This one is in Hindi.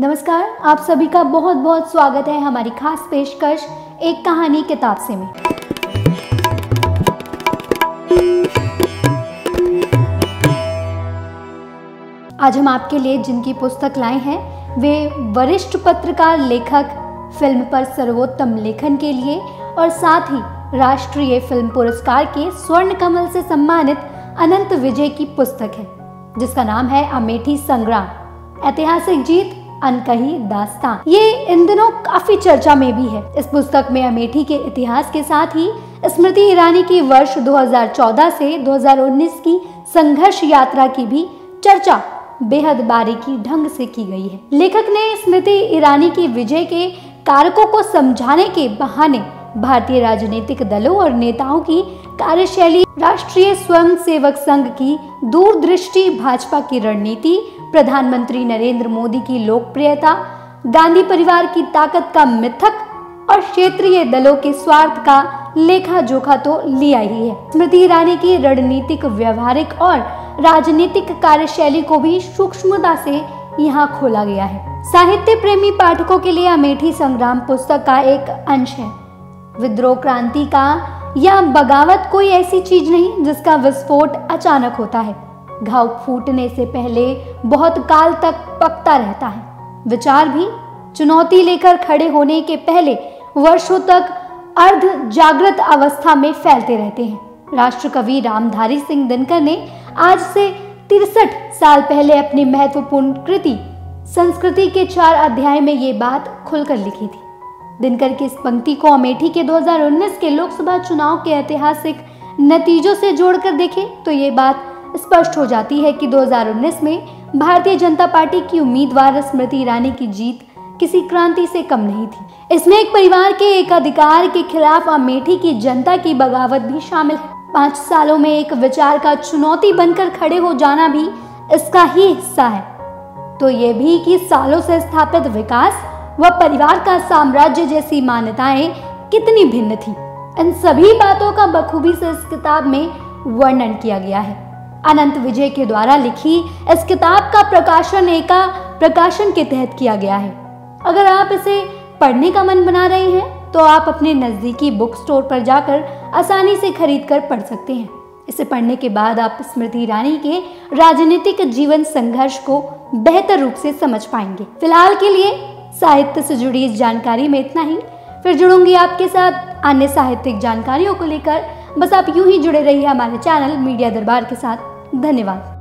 नमस्कार, आप सभी का बहुत बहुत स्वागत है हमारी खास पेशकश एक कहानी किताब से में। आज हम आपके लिए जिनकी पुस्तक लाए हैं, वे वरिष्ठ पत्रकार, लेखक, फ़िल्म पर सर्वोत्तम लेखन के लिए और साथ ही राष्ट्रीय फ़िल्म पुरस्कार के स्वर्ण कमल से सम्मानित अनंत विजय की पुस्तक है, जिसका नाम है अमेठी संग्राम। ऐतिहासिक जीत अनकही दास्तान ये इन दिनों काफ़ी चर्चा में भी है। इस पुस्तक में अमेठी के इतिहास के साथ ही स्मृति ईरानी की वर्ष 2014 से 2019 की संघर्ष यात्रा की भी चर्चा बेहद बारीकी ढंग से की गई है। लेखक ने स्मृति ईरानी की विजय के कारकों को समझाने के बहाने भारतीय राजनीतिक दलों और नेताओं की कार्यशैली, राष्ट्रीय स्वयं सेवक संघ की दूरदृष्टि, भाजपा की रणनीति प्रधानमंत्री नरेंद्र मोदी की लोकप्रियता, गांधी परिवार की ताकत का मिथक और क्षेत्रीय दलों के स्वार्थ का लेखा जोखा तो लिया ही है। स्मृति ईरानी की रणनीतिक, व्यवहारिक और राजनीतिक कार्यशैली को भी सूक्ष्मता से यहाँ खोला गया है। साहित्य प्रेमी पाठकों के लिए अमेठी संग्राम पुस्तक का एक अंश है। विद्रोह क्रांति का या बगावत कोई ऐसी चीज़ नहीं जिसका विस्फोट अचानक होता है। घाव फूटने से पहले बहुत काल तक पकता रहता है। विचार भी चुनौती लेकर खड़े होने के पहले वर्षों तक अर्ध जागृत अवस्था में फैलते रहते हैं। राष्ट्र कवि रामधारी सिंह दिनकर ने आज से तिरसठ साल पहले अपनी महत्वपूर्ण कृति, संस्कृति के चार अध्याय में ये बात खुलकर लिखी थी। दिनकर की इस पंक्ति को अमेठी के 2019 के लोकसभा चुनाव के ऐतिहासिक नतीजों से जोड़कर देखें तो ये बात स्पष्ट हो जाती है कि 2019 में भारतीय जनता पार्टी की उम्मीदवार स्मृति ईरानी की जीत किसी क्रांति से कम नहीं थी। इसमें एक परिवार के एक अधिकार के खिलाफ अमेठी की जनता की बगावत भी शामिल है। पाँच सालों में एक विचार का चुनौती बनकर खड़े हो जाना भी इसका ही हिस्सा है। तो ये भी कि सालों से स्थापित विकास व परिवार का साम्राज्य जैसी मान्यताएँ कितनी भिन्न थी। इन सभी बातों का बखूबी से इस किताब में वर्णन किया गया है। अनंत विजय के द्वारा लिखी इस किताब का प्रकाशन एका, प्रकाशन के तहत किया गया है। अगर आप इसे पढ़ने का मन बना रहे हैं तो आप अपने नज़दीकी बुक स्टोर पर जाकर आसानी से खरीद कर पढ़ सकते हैं। इसे पढ़ने के बाद आप स्मृति ईरानी के राजनीतिक जीवन संघर्ष को बेहतर रूप से समझ पाएँगे। फ़िलहाल के लिए साहित्य से जुड़ी इस जानकारी में इतना ही। फिर जुड़ूँगी आपके साथ अन्य साहित्यिक जानकारियों को लेकर। बस आप यूँ ही जुड़े रहिए हमारे चैनल मीडिया दरबार के साथ। धन्यवाद।